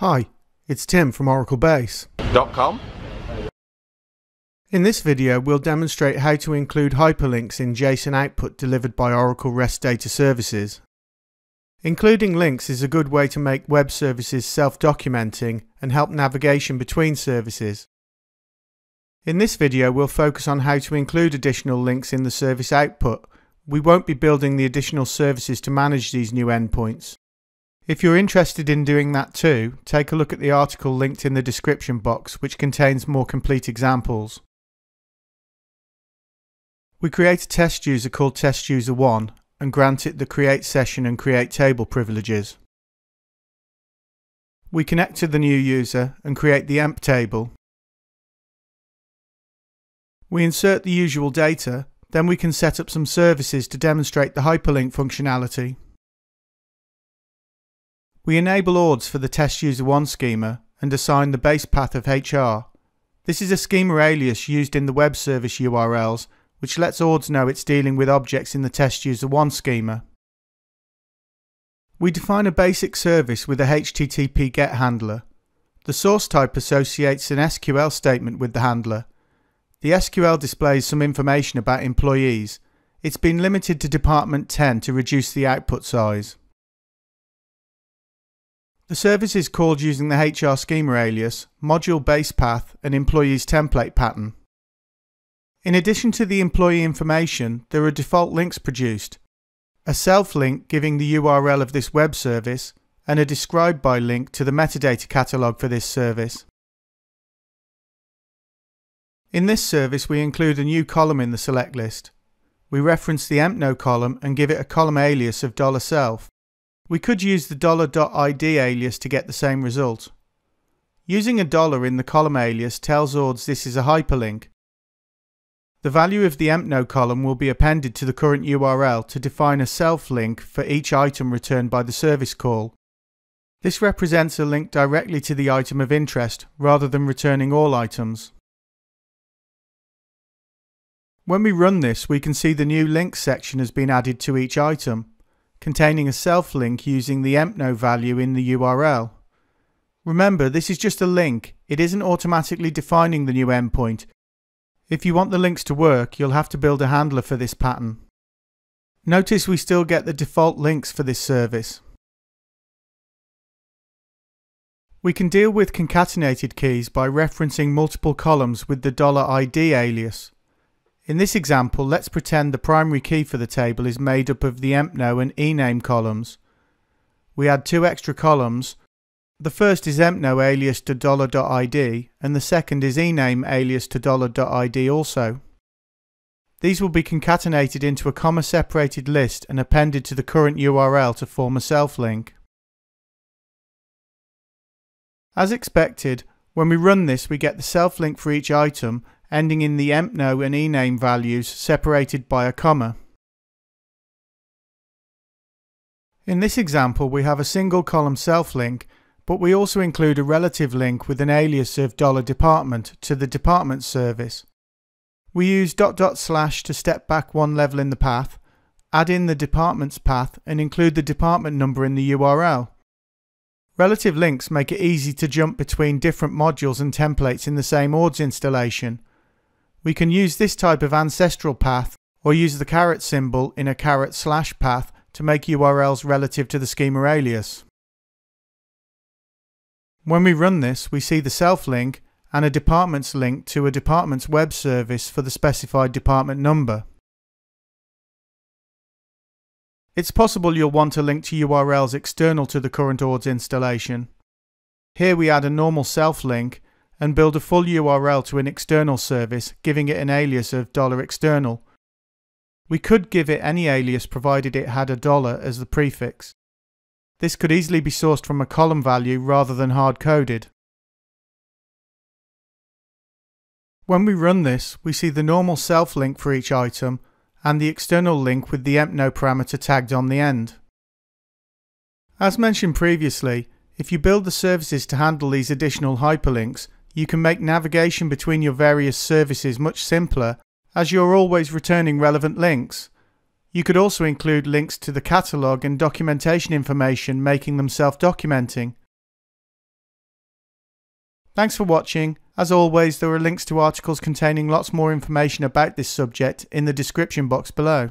Hi, it's Tim from Oracle Base. .com. In this video, we'll demonstrate how to include hyperlinks in JSON output delivered by Oracle REST Data Services. Including links is a good way to make web services self-documenting and help navigation between services. In this video, we'll focus on how to include additional links in the service output. We won't be building the additional services to manage these new endpoints. If you're interested in doing that too, take a look at the article linked in the description box which contains more complete examples. We create a test user called TestUser1 and grant it the create session and create table privileges. We connect to the new user and create the emp table. We insert the usual data, then we can set up some services to demonstrate the hyperlink functionality. We enable ords for the test user 1 schema and assign the base path of HR. This is a schema alias used in the web service URLs which lets ords know it's dealing with objects in the test user 1 schema. We define a basic service with a HTTP GET handler. The source type associates an SQL statement with the handler. The SQL displays some information about employees. It's been limited to Department 10 to reduce the output size. The service is called using the HR schema alias, module base path, and employees template pattern. In addition to the employee information, there are default links produced. A self link giving the URL of this web service, and a describe by link to the metadata catalog for this service. In this service, we include a new column in the select list. We reference the empno column and give it a column alias of $self. We could use the $.id alias to get the same result. Using a dollar in the column alias tells ords this is a hyperlink. The value of the empno column will be appended to the current URL to define a self link for each item returned by the service call. This represents a link directly to the item of interest rather than returning all items. When we run this, we can see the new links section has been added to each item containing a self link using the empno value in the URL. Remember, this is just a link, it isn't automatically defining the new endpoint. If you want the links to work, you'll have to build a handler for this pattern. Notice we still get the default links for this service. We can deal with concatenated keys by referencing multiple columns with the $ID alias. In this example, let's pretend the primary key for the table is made up of the empno and ename columns. We add two extra columns. The first is empno alias to $.id and the second is ename alias to $.id also. These will be concatenated into a comma separated list and appended to the current URL to form a self link. As expected, when we run this we get the self link for each item ending in the empno and ename values separated by a comma. In this example we have a single column self link but we also include a relative link with an alias of $department to the department service. We use dot dot slash to step back one level in the path, add in the department's path and include the department number in the URL. Relative links make it easy to jump between different modules and templates in the same ords installation, we can use this type of ancestral path or use the caret symbol in a caret slash path to make URLs relative to the schema alias. When we run this, we see the self link and a department's link to a department's web service for the specified department number. It's possible you'll want to link to URLs external to the current ords installation. Here we add a normal self link and build a full URL to an external service, giving it an alias of $external. We could give it any alias provided it had a dollar as the prefix. This could easily be sourced from a column value rather than hard-coded. When we run this, we see the normal self link for each item and the external link with the empno parameter tagged on the end. As mentioned previously, if you build the services to handle these additional hyperlinks, you can make navigation between your various services much simpler as you're always returning relevant links. You could also include links to the catalogue and documentation information making them self-documenting. Thanks for watching. As always, there are links to articles containing lots more information about this subject in the description box below.